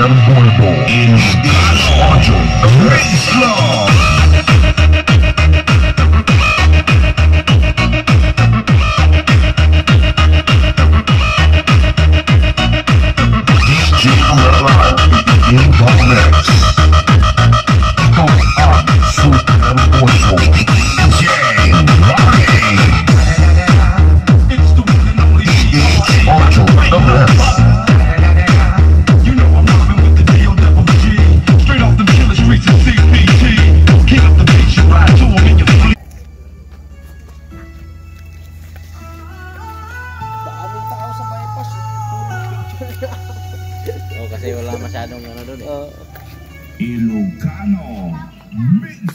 Del Vuelvo. Luis Gallo. Ocho. Luis Ilocano. Mix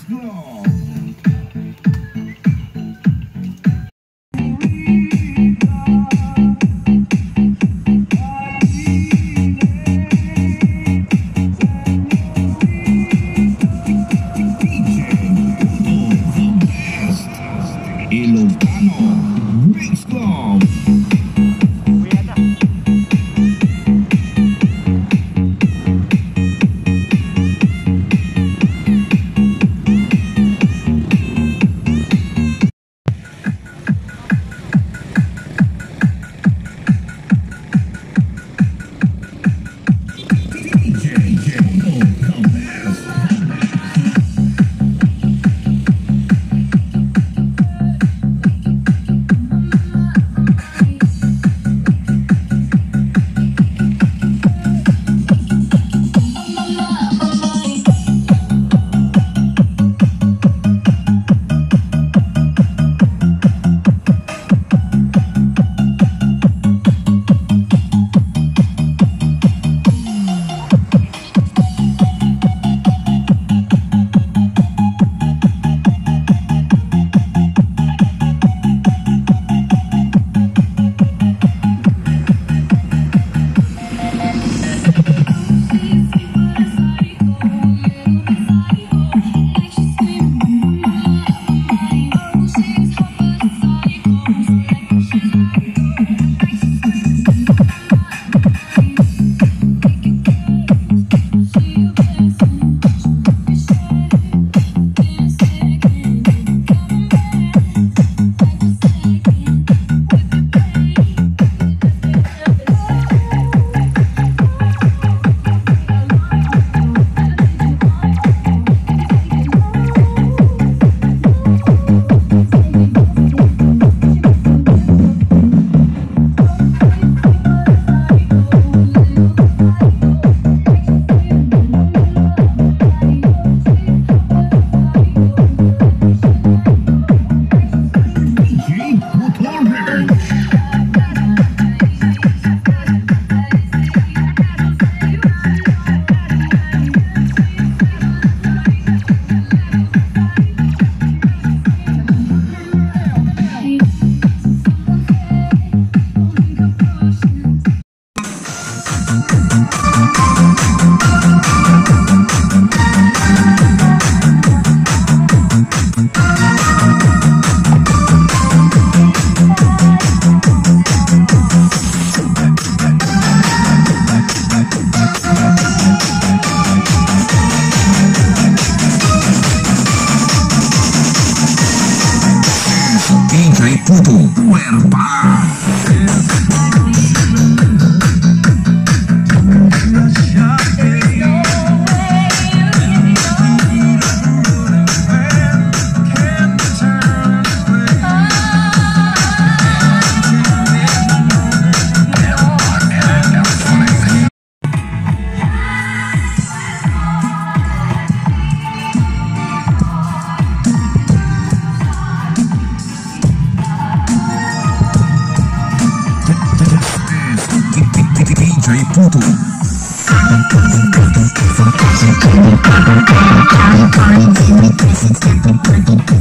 I'm present, I'm present, I'm present, I'm present, I'm present, I'm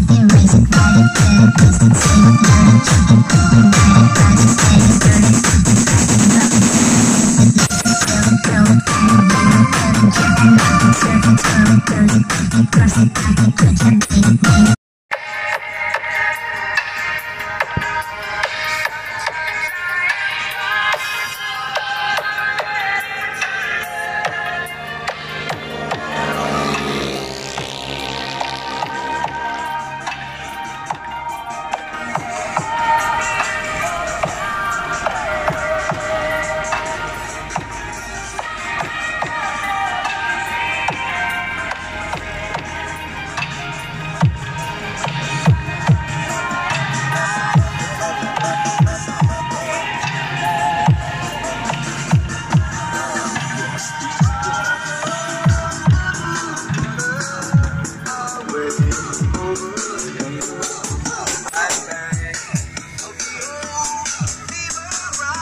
present, I'm present, I'm present, I'm present, I'm present,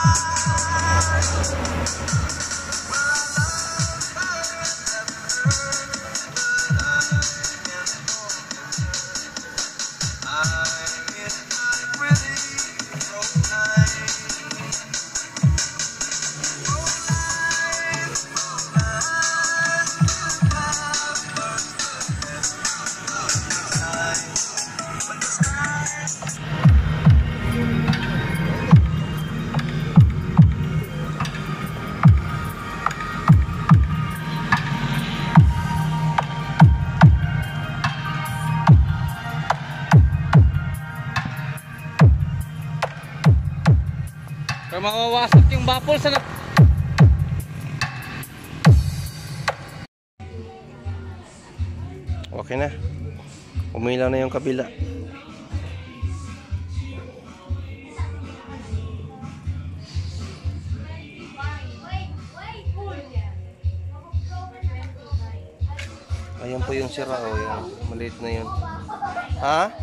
Thank you. Yung bapol sa. Okay na. Umilaw na yung kabila. Ayan po yung sira oh, yan. Maliit na yun. Ha?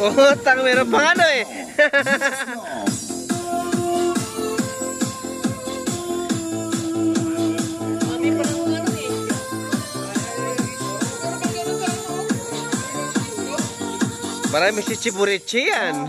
Oh, tang meron pang ano eh. Marami si Chiburichi yan.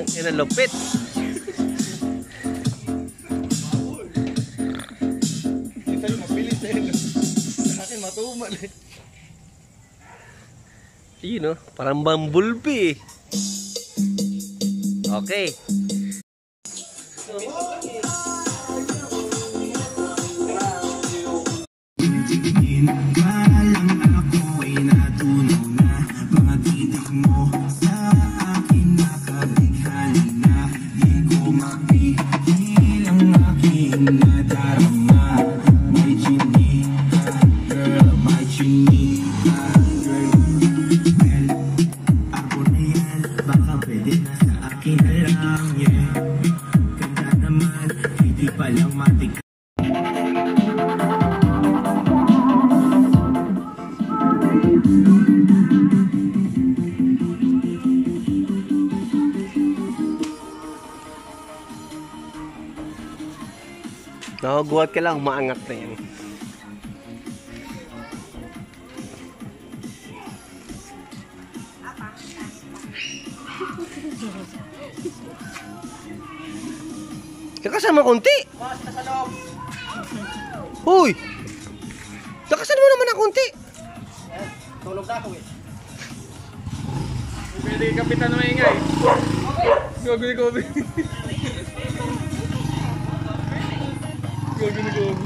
Tang, ina lupit. Sa'yo, mapilit. Sa akin, matumal eh. Yun oh, parang bumblebee. Okay. Maguguhat ka lang, maangat na yan. Lakasan mo konti. Hoy! Lakasan mo naman ng konti. Tulog na ako eh. Pwede kapitan na maingay. Gogo ni Kobe. You're gonna